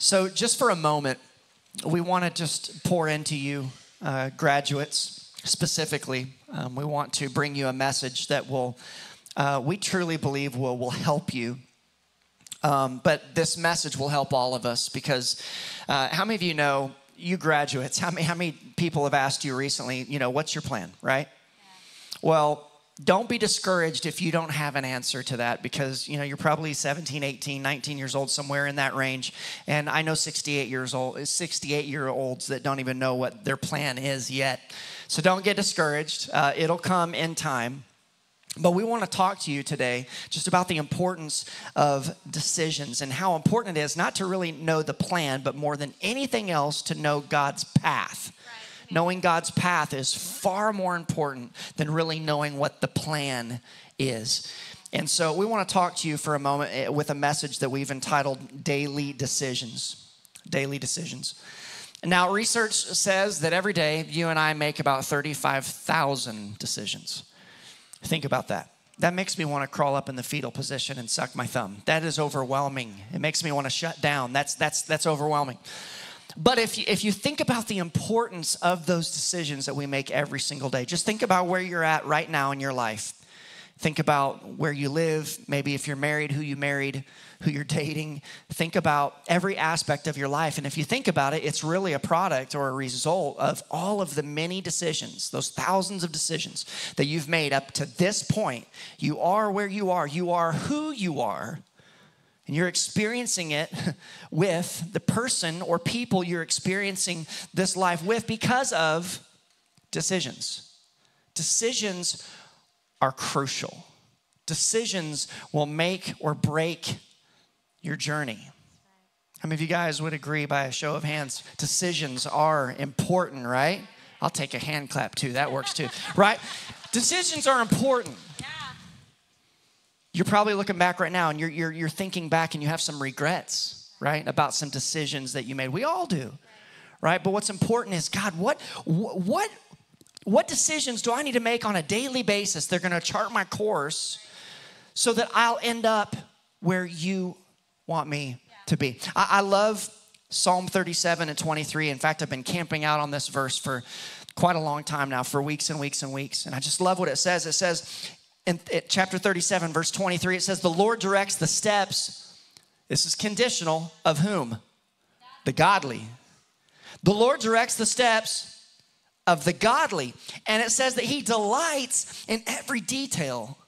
So, just for a moment, we want to just pour into you, uh, graduates specifically. Um, we want to bring you a message that will, uh, we truly believe, will, will help you. Um, but this message will help all of us because uh, how many of you know, you graduates, how many, how many people have asked you recently, you know, what's your plan, right? Yeah. Well, don't be discouraged if you don't have an answer to that because you know you're probably 17 18 19 years old somewhere in that range. And i know 68 years old 68 year olds that don't even know what their plan is yet. So don't get discouraged. Uh, it'll come in time. But we want to talk to you today just about the importance of decisions and how important it is not to really know the plan, but more than anything else to know God's path knowing God's path is far more important than really knowing what the plan is. And so we want to talk to you for a moment eh, with a message that we've entitled Daily Decisions. Daily Decisions. Now, research says that every day you and I make about 35,000 decisions. Think about that. That makes me want to crawl up in the fetal position and suck my thumb. That is overwhelming. It makes me want to shut down. That's, that's, that's overwhelming. But if you, if you think about the importance of those decisions that we make every single day, just think about where you're at right now in your life. Think about where you live, maybe if you're married, who you married, who you're dating. Think about every aspect of your life. And if you think about it, it's really a product or a result of all of the many decisions, those thousands of decisions that you've made up to this point. You are where you are, you are who you are and you're experiencing it with the person or people you're experiencing this life with because of decisions. Decisions are crucial. Decisions will make or break your journey. How many of you guys would agree by a show of hands? Decisions are important, right? I'll take a hand clap too. That works too, right? Decisions are important you're probably looking back right now and you're, you're, you're thinking back and you have some regrets, right? About some decisions that you made. We all do, right? But what's important is God, what, what, what decisions do I need to make on a daily basis? They're going to chart my course so that I'll end up where you want me to be. I, I love Psalm 37 and 23. In fact, I've been camping out on this verse for quite a long time now, for weeks and weeks and weeks. And I just love what it says. It says, in, in chapter 37, verse 23, it says, The Lord directs the steps, this is conditional, of whom? The godly. The Lord directs the steps of the godly. And it says that He delights in every detail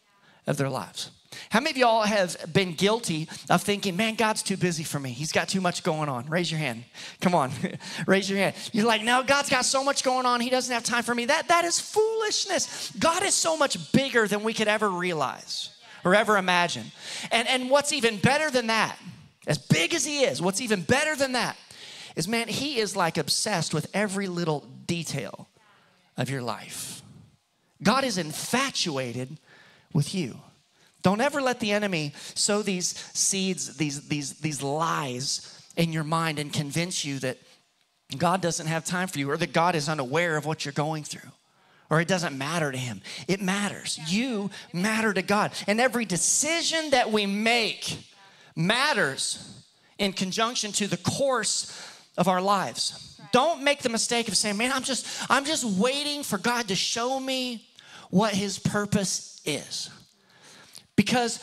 of their lives. How many of y'all have been guilty of thinking, man, God's too busy for me? He's got too much going on. Raise your hand. Come on, raise your hand. You're like, no, God's got so much going on. He doesn't have time for me. That, that is foolishness. God is so much bigger than we could ever realize or ever imagine. And, and what's even better than that, as big as He is, what's even better than that is, man, He is like obsessed with every little detail of your life. God is infatuated with you. Don't ever let the enemy sow these seeds, these, these, these lies in your mind and convince you that God doesn't have time for you or that God is unaware of what you're going through or it doesn't matter to him. It matters. You matter to God. And every decision that we make matters in conjunction to the course of our lives. Don't make the mistake of saying, "Man, I'm just I'm just waiting for God to show me what his purpose is." Because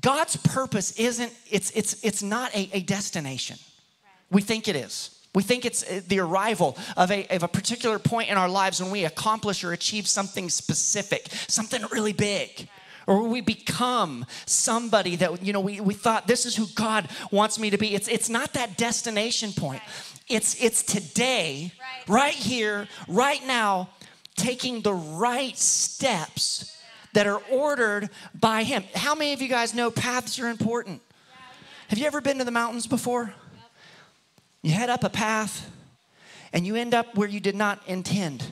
God's purpose isn't, it's, it's, it's not a, a destination. We think it is. We think it's uh, the arrival of a, of a particular point in our lives when we accomplish or achieve something specific, something really big. Or we become somebody that, you know, we, we thought this is who God wants me to be. It's, it's not that destination point. It's, it's today, right here, right now, taking the right steps that are ordered by Him. How many of you guys know paths are important? Have you ever been to the mountains before? You head up a path and you end up where you did not intend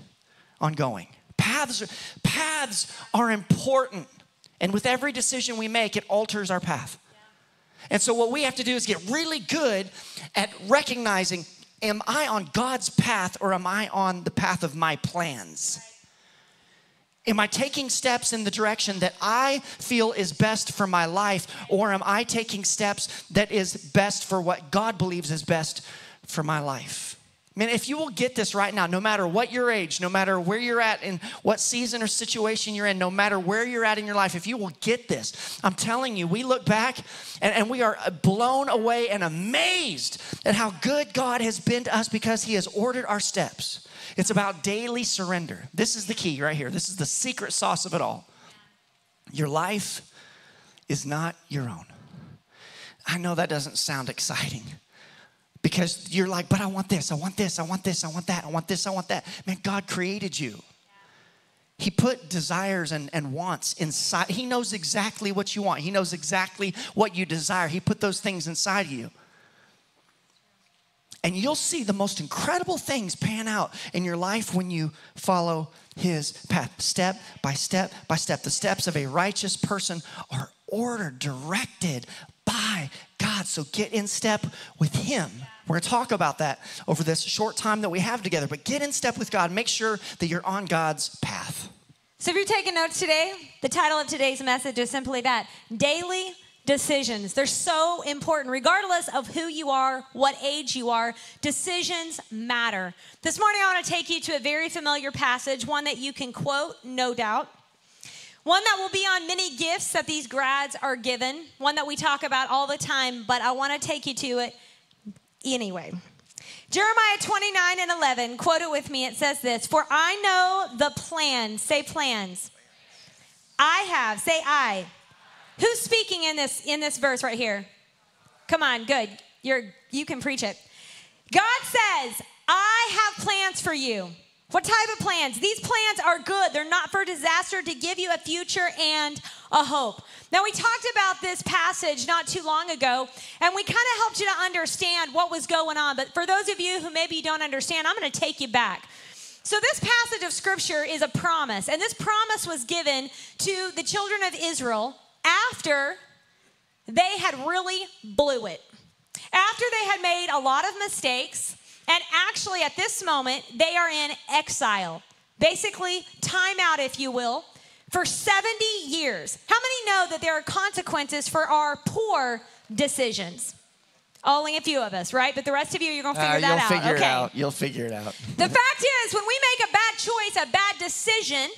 on going. Paths are, paths are important. And with every decision we make, it alters our path. And so, what we have to do is get really good at recognizing am I on God's path or am I on the path of my plans? Am I taking steps in the direction that I feel is best for my life, or am I taking steps that is best for what God believes is best for my life? Man, if you will get this right now, no matter what your age, no matter where you're at, in what season or situation you're in, no matter where you're at in your life, if you will get this, I'm telling you, we look back and, and we are blown away and amazed at how good God has been to us because He has ordered our steps. It's about daily surrender. This is the key right here. This is the secret sauce of it all. Your life is not your own. I know that doesn't sound exciting because you're like, but I want this, I want this, I want this, I want that, I want this, I want that. Man, God created you. He put desires and, and wants inside. He knows exactly what you want. He knows exactly what you desire. He put those things inside of you. And you'll see the most incredible things pan out in your life when you follow his path, step by step by step. The steps of a righteous person are ordered, directed by God. So get in step with him. We're going to talk about that over this short time that we have together, but get in step with God. Make sure that you're on God's path. So, if you're taking notes today, the title of today's message is simply that Daily Decisions. They're so important, regardless of who you are, what age you are, decisions matter. This morning, I want to take you to a very familiar passage, one that you can quote, no doubt. One that will be on many gifts that these grads are given, one that we talk about all the time, but I want to take you to it anyway. Jeremiah 29 and 11, quote it with me. It says this For I know the plans, say plans. I have, say I. Who's speaking in this in this verse right here? Come on, good. You're you can preach it. God says, I have plans for you. What type of plans? These plans are good. They're not for disaster, to give you a future and a hope. Now, we talked about this passage not too long ago, and we kind of helped you to understand what was going on. But for those of you who maybe don't understand, I'm going to take you back. So, this passage of scripture is a promise, and this promise was given to the children of Israel after they had really blew it. After they had made a lot of mistakes, and actually, at this moment, they are in exile. Basically, time out, if you will, for 70 years. How many know that there are consequences for our poor decisions? Only a few of us, right? But the rest of you, you're gonna figure uh, that out. Figure okay. It out. You'll figure it out. the fact is, when we make a bad choice, a bad decision,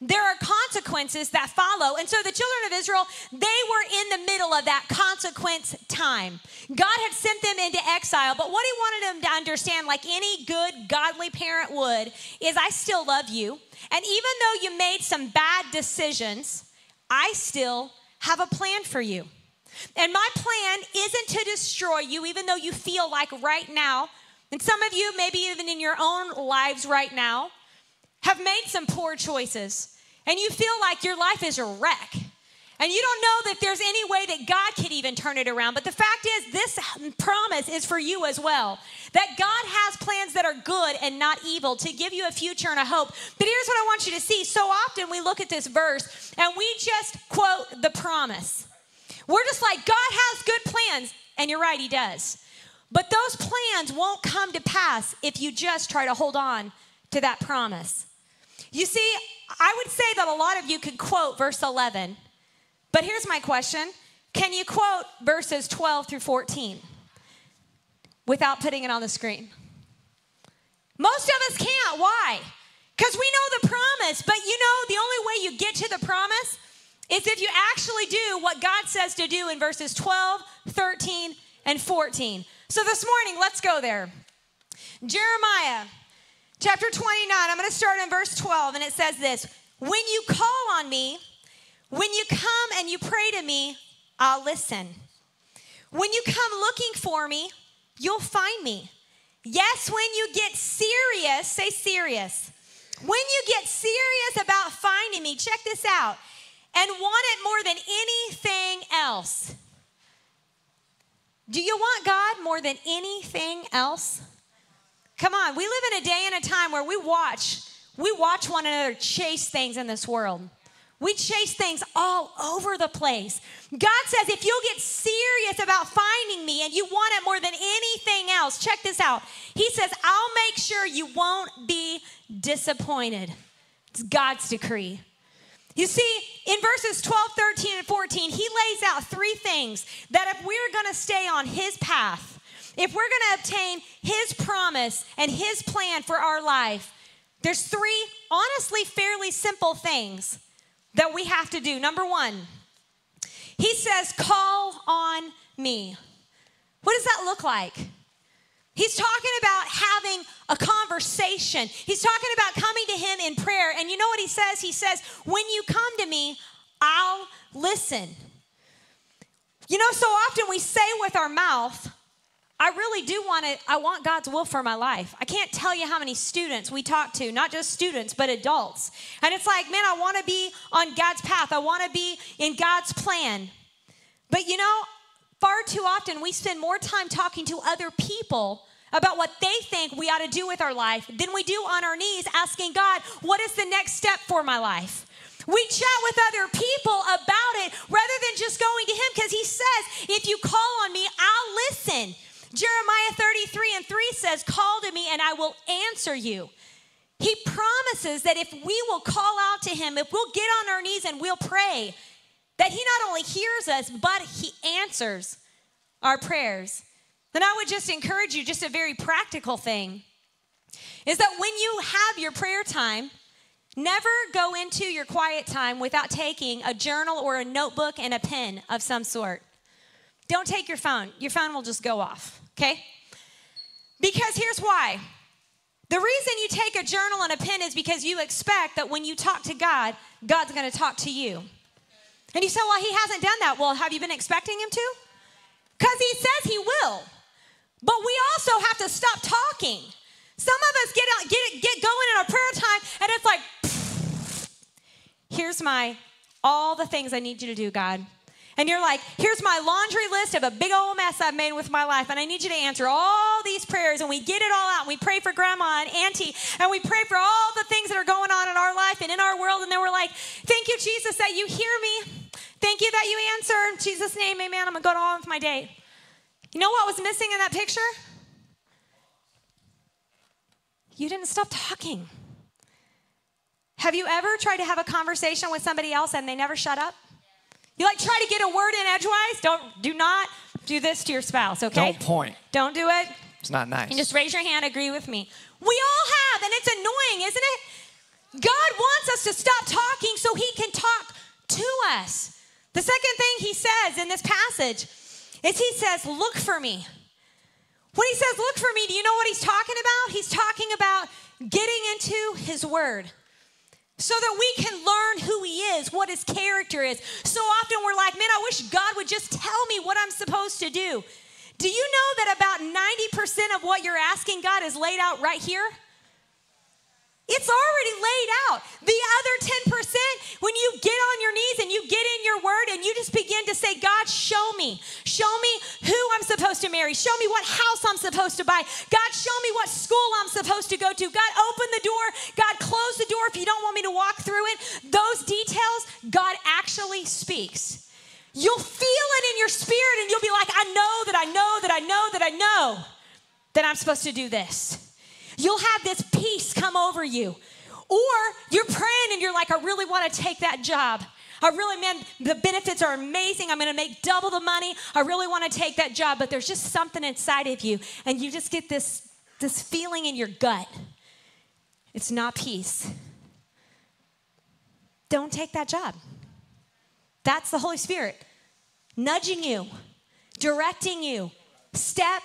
there are consequences that follow. And so the children of Israel, they were in the middle of that consequence time. God had sent them into exile, but what he wanted them to understand, like any good, godly parent would, is I still love you. And even though you made some bad decisions, I still have a plan for you. And my plan isn't to destroy you, even though you feel like right now, and some of you, maybe even in your own lives right now, have made some poor choices and you feel like your life is a wreck. And you don't know that there's any way that God could even turn it around. But the fact is, this promise is for you as well. That God has plans that are good and not evil to give you a future and a hope. But here's what I want you to see. So often we look at this verse and we just quote the promise. We're just like, God has good plans. And you're right, He does. But those plans won't come to pass if you just try to hold on to that promise. You see, I would say that a lot of you could quote verse 11, but here's my question Can you quote verses 12 through 14 without putting it on the screen? Most of us can't. Why? Because we know the promise, but you know the only way you get to the promise is if you actually do what God says to do in verses 12, 13, and 14. So this morning, let's go there. Jeremiah Chapter 29, I'm going to start in verse 12, and it says this When you call on me, when you come and you pray to me, I'll listen. When you come looking for me, you'll find me. Yes, when you get serious, say serious. When you get serious about finding me, check this out, and want it more than anything else. Do you want God more than anything else? Come on, we live in a day and a time where we watch, we watch one another chase things in this world. We chase things all over the place. God says, if you'll get serious about finding me and you want it more than anything else, check this out. He says, I'll make sure you won't be disappointed. It's God's decree. You see, in verses 12, 13, and 14, he lays out three things that if we're going to stay on his path, if we're going to obtain his promise and his plan for our life, there's three honestly fairly simple things that we have to do. Number one, he says, Call on me. What does that look like? He's talking about having a conversation. He's talking about coming to him in prayer. And you know what he says? He says, When you come to me, I'll listen. You know, so often we say with our mouth, I really do want it. I want God's will for my life. I can't tell you how many students we talk to, not just students, but adults. And it's like, man, I want to be on God's path. I want to be in God's plan. But you know, far too often we spend more time talking to other people about what they think we ought to do with our life than we do on our knees asking God, what is the next step for my life? We chat with other people about it rather than just going to Him because He says, if you call on me, I'll listen. Jeremiah 33 and 3 says, Call to me and I will answer you. He promises that if we will call out to Him, if we'll get on our knees and we'll pray, that He not only hears us, but He answers our prayers. Then I would just encourage you, just a very practical thing, is that when you have your prayer time, never go into your quiet time without taking a journal or a notebook and a pen of some sort. Don't take your phone, your phone will just go off okay? Because here's why. The reason you take a journal and a pen is because you expect that when you talk to God, God's going to talk to you. And you say, well, he hasn't done that. Well, have you been expecting him to? Because he says he will. But we also have to stop talking. Some of us get, out, get, get going in our prayer time, and it's like, here's my, all the things I need you to do, God and you're like, here's my laundry list of a big old mess I've made with my life, and I need you to answer all these prayers. And we get it all out, and we pray for grandma and auntie, and we pray for all the things that are going on in our life and in our world. And then we're like, thank you, Jesus, that you hear me. Thank you that you answer. In Jesus' name, amen. I'm going to go on with my day. You know what was missing in that picture? You didn't stop talking. Have you ever tried to have a conversation with somebody else and they never shut up? You like try to get a word in edgewise? Don't do not do this to your spouse, okay? Don't point. Don't do it. It's not nice. And just raise your hand, agree with me. We all have, and it's annoying, isn't it? God wants us to stop talking so he can talk to us. The second thing he says in this passage is he says, Look for me. When he says, Look for me, do you know what he's talking about? He's talking about getting into his word so that we can learn who he is, what his character is. So often we're like, man, I wish God would just tell me what I'm supposed to do. Do you know that about 90% of what you're asking God is laid out right here? It's already laid out. The other 10%, when you get on your knees and you get in your word and you just begin to say, God, show me. Show me who I'm supposed to marry. Show me what house I'm supposed to buy. God, show me what school I'm supposed to go to. God, open the door. God, close the door if you don't want me to walk through it. Those details, God actually speaks. You'll feel it in your spirit and you'll be like, I know that I know that I know that I know that I'm supposed to do this. You'll have this peace come over you. Or you're praying and you're like, I really want to take that job. I really, man, the benefits are amazing. I'm going to make double the money. I really want to take that job, but there's just something inside of you, and you just get this, this feeling in your gut. It's not peace. Don't take that job. That's the Holy Spirit nudging you, directing you, step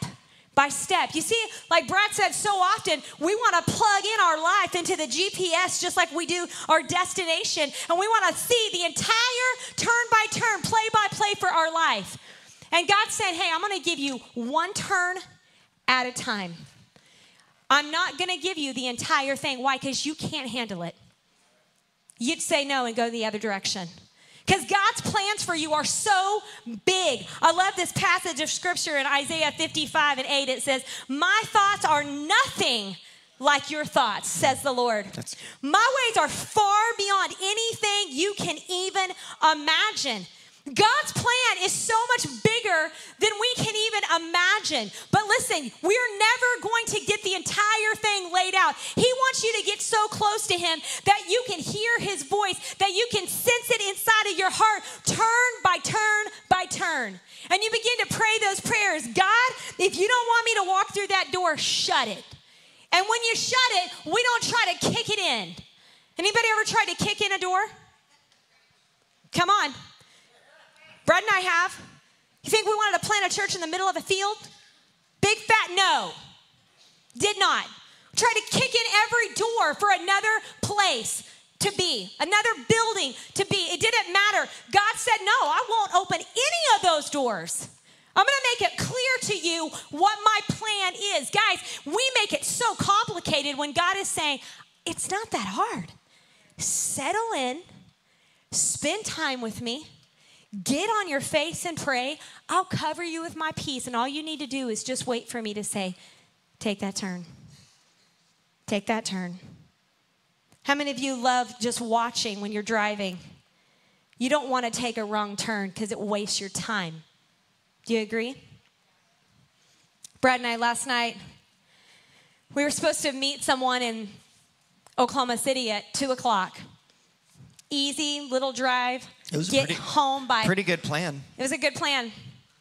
by step. You see, like Brad said so often, we want to plug in our life into the GPS just like we do our destination, and we want to see the entire turn by turn, play by play for our life. And God said, Hey, I'm going to give you one turn at a time. I'm not going to give you the entire thing. Why? Because you can't handle it. You'd say no and go the other direction. Because God's plans for you are so big. I love this passage of scripture in Isaiah 55 and 8. It says, My thoughts are nothing like your thoughts, says the Lord. That's- My ways are far beyond anything you can even imagine. God's plan is so much bigger than we can even imagine. But listen, we're never going to get the entire thing laid out. He wants you to get so close to Him that you can hear His voice, that you can sense it inside of your heart, turn by turn by turn. And you begin to pray those prayers God, if you don't want me to walk through that door, shut it. And when you shut it, we don't try to kick it in. Anybody ever tried to kick in a door? Come on. Brad and I have. You think we wanted to plant a church in the middle of a field? Big fat no. Did not. Tried to kick in every door for another place to be, another building to be. It didn't matter. God said, No, I won't open any of those doors. I'm gonna make it clear to you what my plan is. Guys, we make it so complicated when God is saying, It's not that hard. Settle in, spend time with me, get on your face and pray. I'll cover you with my peace. And all you need to do is just wait for me to say, Take that turn. Take that turn. How many of you love just watching when you're driving? You don't want to take a wrong turn because it wastes your time. Do you agree? Brad and I last night, we were supposed to meet someone in Oklahoma City at 2 o'clock. Easy little drive. It was a get pretty- home by. Pretty good plan. It was a good plan.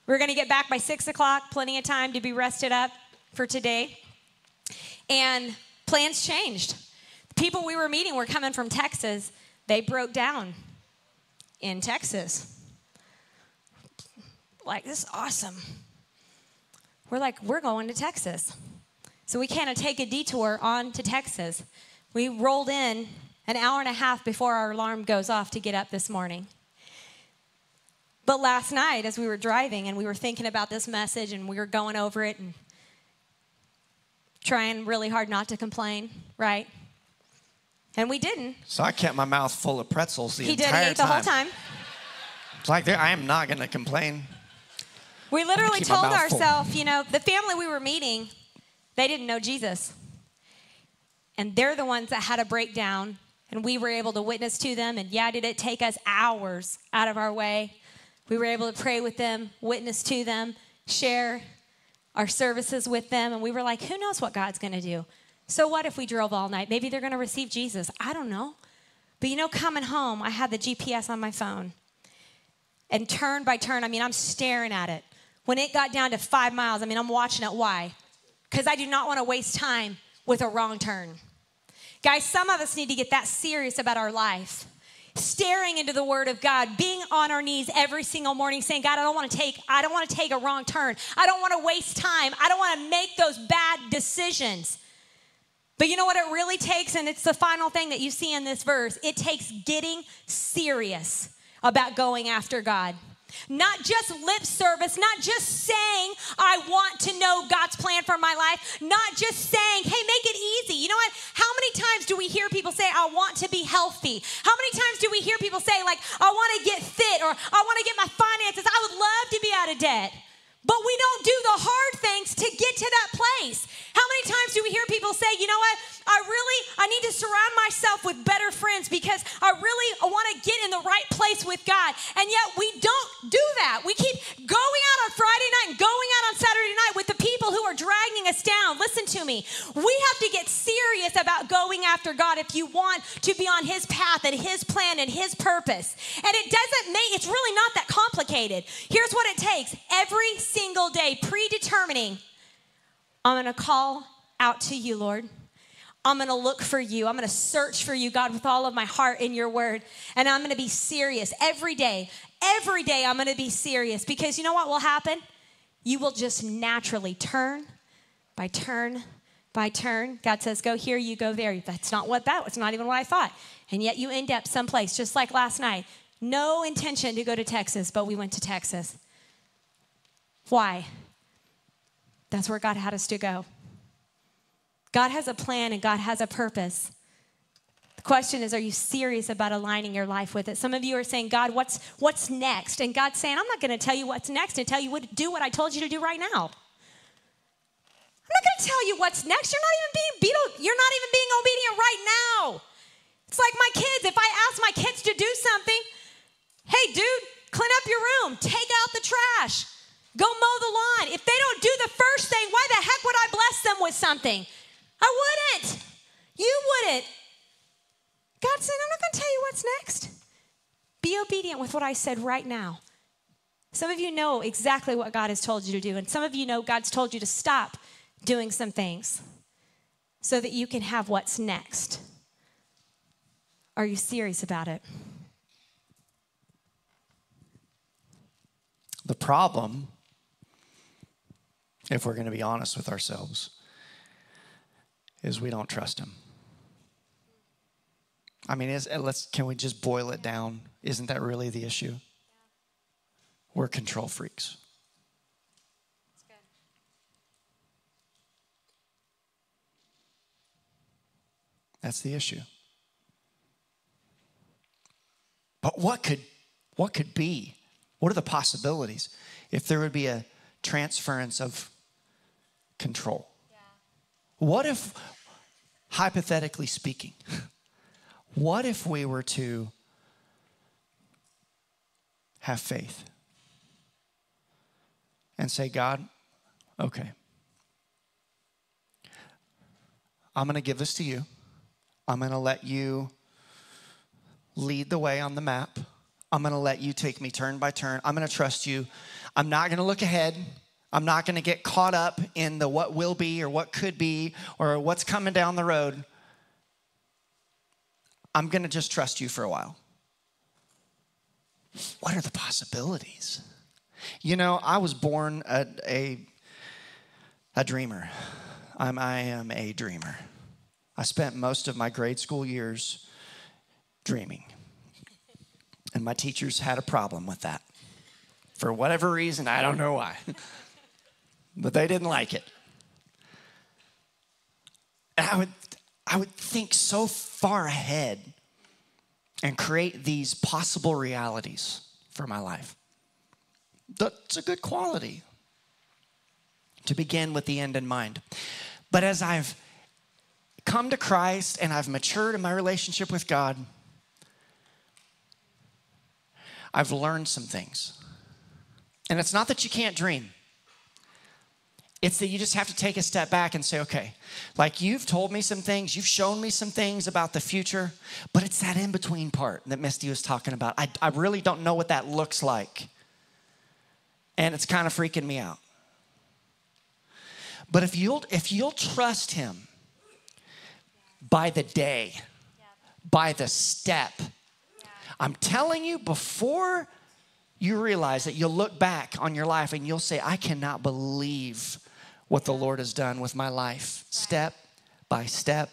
We are going to get back by 6 o'clock, plenty of time to be rested up for today. And plans changed. The people we were meeting were coming from Texas. They broke down in Texas. Like, this is awesome. We're like, we're going to Texas. So we kind of take a detour on to Texas. We rolled in an hour and a half before our alarm goes off to get up this morning. But last night, as we were driving and we were thinking about this message and we were going over it and trying really hard not to complain, right? And we didn't. So I kept my mouth full of pretzels the he did. entire He ate the whole time. It's like I am not going to complain. We literally told ourselves, you know, the family we were meeting, they didn't know Jesus. And they're the ones that had a breakdown, and we were able to witness to them. And yeah, did it take us hours out of our way? We were able to pray with them, witness to them, share our services with them. And we were like, who knows what God's going to do? So what if we drove all night? Maybe they're going to receive Jesus. I don't know. But you know, coming home, I had the GPS on my phone. And turn by turn, I mean, I'm staring at it. When it got down to five miles, I mean, I'm watching it. Why? Because I do not want to waste time with a wrong turn. Guys, some of us need to get that serious about our life. Staring into the word of God, being on our knees every single morning saying, God, I don't want to take, I don't want to take a wrong turn. I don't want to waste time. I don't want to make those bad decisions. But you know what it really takes, and it's the final thing that you see in this verse it takes getting serious about going after God. Not just lip service, not just saying, I want to know God's plan for my life, not just saying, hey, make it easy. You know what? How many times do we hear people say, I want to be healthy? How many times do we hear people say, like, I want to get fit or I want to get my finances? I would love to be out of debt. But we don't do the hard things to get to that place. How many times do we hear people say, you know what? I really, I need to surround myself with better friends because I really want to get in the right place with God. And yet we don't do that. We keep going out on Friday night and going out on Saturday night with the people who are dragging us down. Listen to me. We have to get serious about going after God if you want to be on His path and His plan and His purpose. And it doesn't make, it's really not that complicated. Here's what it takes every single day, predetermining I'm going to call out to you, Lord. I'm going to look for you. I'm going to search for you, God, with all of my heart in your word. And I'm going to be serious every day. Every day, I'm going to be serious because you know what will happen? You will just naturally turn by turn by turn. God says, go here, you go there. That's not what that was, not even what I thought. And yet you end up someplace, just like last night. No intention to go to Texas, but we went to Texas. Why? That's where God had us to go. God has a plan and God has a purpose. Question is, are you serious about aligning your life with it? Some of you are saying, God, what's, what's next? And God's saying, I'm not going to tell you what's next and tell you what do what I told you to do right now. I'm not going to tell you what's next. You're not even being beetle, you're not even being obedient right now. It's like my kids. If I ask my kids to do something, hey, dude, clean up your room, take out the trash, go mow the lawn. If they don't do the first thing, why the heck would I bless them with something? I wouldn't. You wouldn't. God said, I'm not going to tell you what's next. Be obedient with what I said right now. Some of you know exactly what God has told you to do, and some of you know God's told you to stop doing some things so that you can have what's next. Are you serious about it? The problem, if we're going to be honest with ourselves, is we don't trust Him. I mean, is, let's, can we just boil it down? Isn't that really the issue? We're control freaks. That's the issue. But what could what could be? What are the possibilities if there would be a transference of control? Yeah. What if hypothetically speaking, what if we were to have faith and say, God, okay, I'm going to give this to you. I'm going to let you lead the way on the map. I'm going to let you take me turn by turn. I'm going to trust you. I'm not going to look ahead. I'm not going to get caught up in the what will be or what could be or what's coming down the road. I'm going to just trust you for a while. What are the possibilities? You know, I was born a, a, a dreamer. I'm, I am a dreamer. I spent most of my grade school years dreaming. And my teachers had a problem with that. For whatever reason, I don't know why. but they didn't like it. And I would I would think so far ahead and create these possible realities for my life. That's a good quality to begin with the end in mind. But as I've come to Christ and I've matured in my relationship with God, I've learned some things. And it's not that you can't dream. It's that you just have to take a step back and say, okay, like you've told me some things, you've shown me some things about the future, but it's that in between part that Misti was talking about. I, I really don't know what that looks like. And it's kind of freaking me out. But if you'll, if you'll trust Him by the day, by the step, I'm telling you, before you realize that you'll look back on your life and you'll say, I cannot believe what the Lord has done with my life, step by step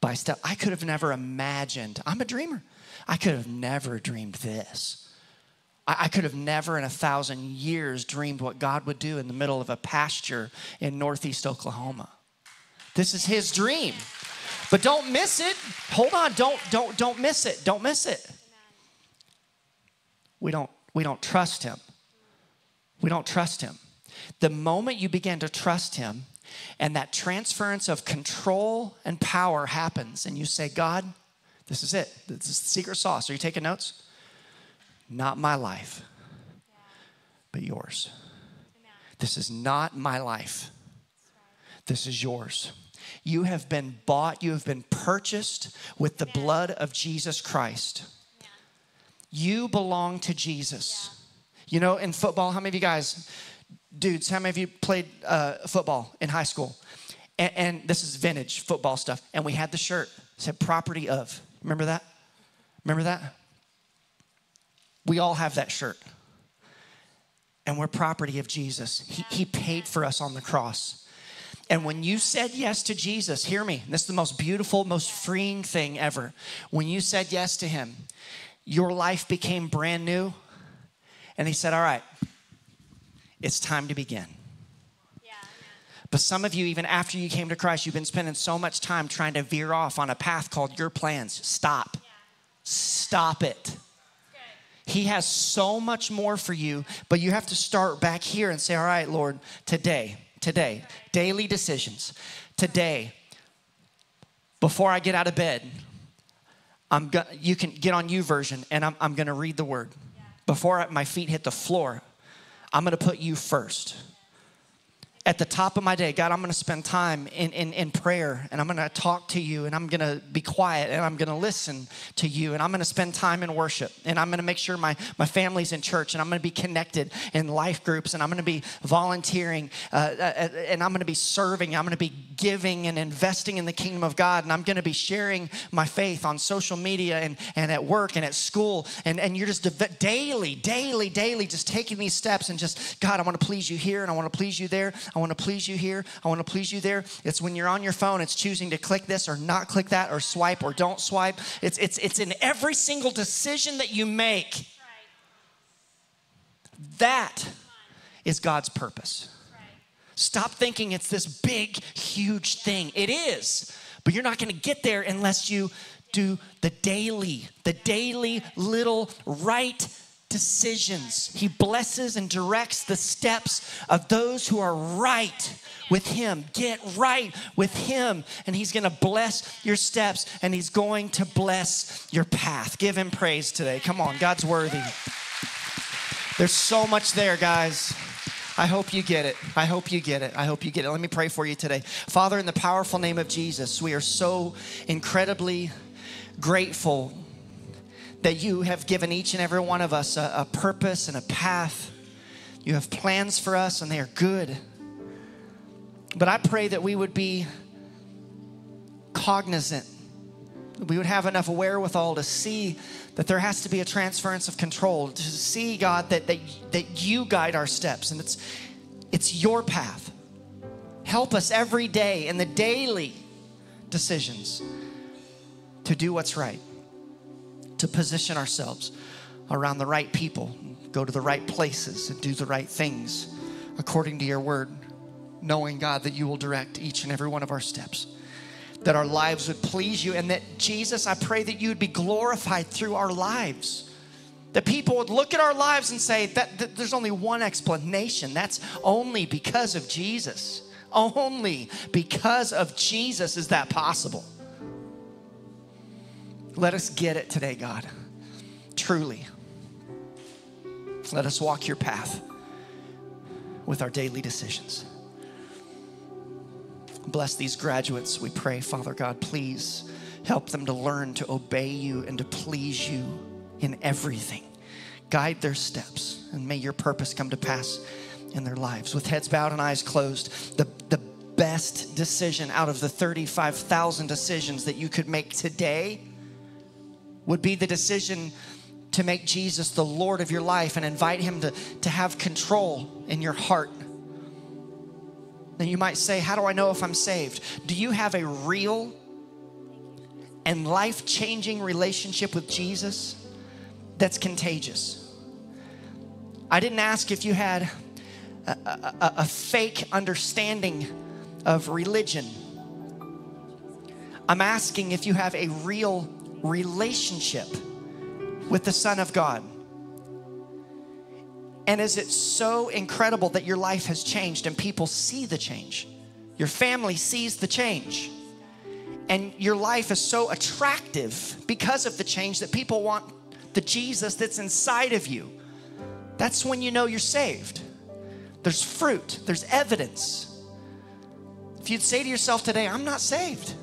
by step. I could have never imagined. I'm a dreamer. I could have never dreamed this. I, could have never in a thousand years dreamed what God would do in the middle of a pasture in northeast Oklahoma. This is his dream. But don't miss it. Hold on, don't don't don't miss it. Don't miss it. We don't we don't trust him. We don't trust him. The moment you begin to trust him and that transference of control and power happens and you say, God, this is it. This is the secret sauce. Are you taking notes? Not my life, but yours. This is not my life. This is yours. You have been bought, you have been purchased with the blood of Jesus Christ. You belong to Jesus. You know, in football, how many of you guys, dudes, how many of you played uh, football in high school? And, and, this is vintage football stuff. And we had the shirt, said property of. Remember that? Remember that? We all have that shirt. And we're property of Jesus. He, he paid for us on the cross. And when you said yes to Jesus, hear me, this is the most beautiful, most freeing thing ever. When you said yes to Him, your life became brand new. And he said, All right, it's time to begin. But some of you, even after you came to Christ, you've been spending so much time trying to veer off on a path called your plans. Stop. Yeah. Stop it. He has so much more for you, but you have to start back here and say, All right, Lord, today, today, daily decisions. Today, before I get out of bed, I'm go- you can get on YouVersion and I'm, I'm going to read the word. Before my feet hit the floor, I'm going to put you first. At the top of my day, God, I'm going to spend time in, in, in prayer and I'm going to talk to you and I'm going to be quiet and I'm going to listen to you and I'm going to spend time in worship and I'm going to make sure my, my family's in church and I'm going to be connected in life groups and I'm going to be volunteering uh, uh, and I'm going to be serving. I'm going to be giving and investing in the kingdom of God and I'm going to be sharing my faith on social media and, and at work and at school. And, and you're just daily, daily, daily just taking these steps and just, God, I want to please you here and I want to please you there. Want to please you here. I want to please you there. It's when you're on your phone, it's choosing to click this or not click that or swipe or don't swipe. It's, it's, it's in every single decision that you make. That is God's purpose. Stop thinking it's this big, huge thing. It is, but you're not going to get there unless you do the daily, the daily little right decisions. He blesses and directs the steps of those who are right with Him. Get right with Him, and He's gonna bless your steps and He's going to bless your path. Give Him praise today. Come on, God's worthy. There's so much there, guys. I hope you get it. I hope you get it. I hope you get it. Let me pray for you today. Father, in the powerful name of Jesus, we are so incredibly grateful that you have given each and every one of us a, a purpose and a path. You have plans for us, and they are good. But I pray that we would be cognizant, we would have enough wherewithal to see that there has to be a transference of control, to see, God, that, that, that you guide our steps, and it's, it's your path. Help us every day in the daily decisions to do what's right to position ourselves around the right people, go to the right places, and do the right things according to your word, knowing, God, that you will direct each and every one of our steps. That our lives would please you, and that Jesus, I pray that you would be glorified through our lives. That people would look at our lives and say that, that there's only one explanation. That's only because of Jesus. Only because of Jesus is that possible. Let us get it today, God. Truly. Let us walk your path with our daily decisions. Bless these graduates, we pray, Father God. Please help them to learn to obey you and to please you in everything. Guide their steps, and may your purpose come to pass in their lives. With heads bowed and eyes closed, the, the best decision out of the 35,000 decisions that you could make today would be the decision to make Jesus the Lord of your life and invite Him to, to have control in your heart. Then you might say, How do I know if I'm saved? Do you have a real and life changing relationship with Jesus that's contagious? I didn't ask if you had a, a, a fake understanding of religion. I'm asking if you have a real relationship with the Son of God. And is it so incredible that your life has changed and people see the change? Your family sees the change. And your life is so attractive because of the change that people want the Jesus that's inside of you. That's when you know you're saved. There's fruit, there's evidence. If you'd say to yourself today, I'm not saved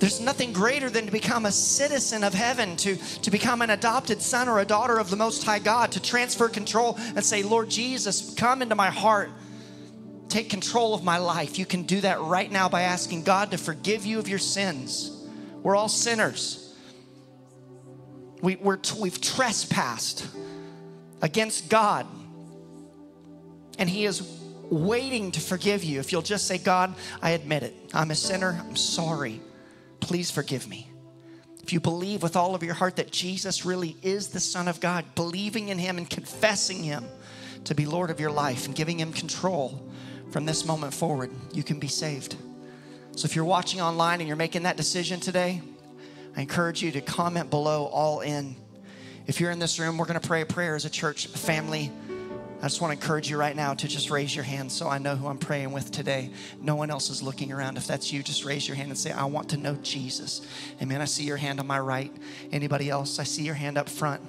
there's nothing greater than to become a citizen of heaven, to, to become an adopted son or a daughter of the Most High God, to transfer control and say, Lord Jesus, come into my heart. Take control of my life. You can do that right now by asking God to forgive you of your sins. We're all sinners. We, we're, we've trespassed against God. And He is waiting to forgive you if you'll just say, God, I admit it. I'm a sinner. I'm sorry please forgive me. If you believe with all of your heart that Jesus really is the Son of God, believing in Him and confessing Him to be Lord of your life and giving Him control from this moment forward, you can be saved. So if you're watching online and you're making that decision today, I encourage you to comment below all in. If you're in this room, we're going to pray a prayer as a church family. I just want to encourage you right now to just raise your hand so I know who I'm praying with today. No one else is looking around. If that's you, just raise your hand and say, I want to know Jesus. Amen. I see your hand on my right. Anybody else? I see your hand up front.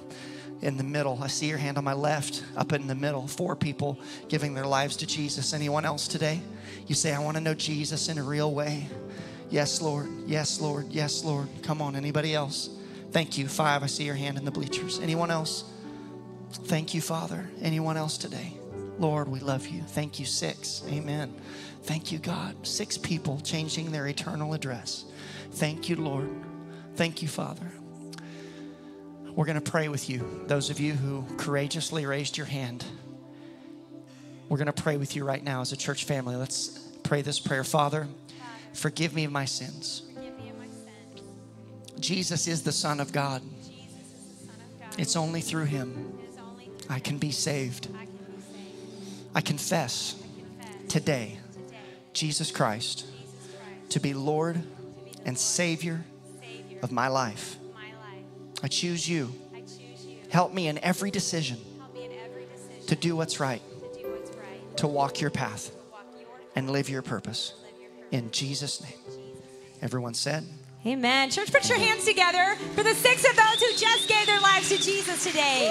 in the middle. I see your hand on my left, up in the middle. Four people giving their lives to Jesus. Anyone else today? You say, I want to know Jesus in a real way. Yes, Lord. Yes, Lord. Yes, Lord. Come on. Anybody else? Thank you. Five. I see your hand in the bleachers. Anyone else? Thank you, Father. Anyone else today? Lord, we love you. Thank you. Six. Amen. Thank you, God. Six people changing their eternal address. Thank you, Lord. Thank you, Father. We're going to pray with you. Those of you who courageously raised your hand, we're going to pray with you right now as a church family. Let's pray this prayer. Father, forgive me of my sins. Forgive me of my sins. Jesus is the Son of God. Jesus is the Son of God. It's only through him I can be saved. I can be saved. I confess Confess today today Jesus Christ to be Lord to be the and Savior Savior of my life. of my life. I choose you. I choose you. Help me in every decision Help me in every decision to do what's right, to do what's right, to walk your path, to walk your path, and live your purpose. live your purpose. In Jesus' name. Everyone said, Amen. Church, put your hands together for the six of those who just gave their lives to Jesus today.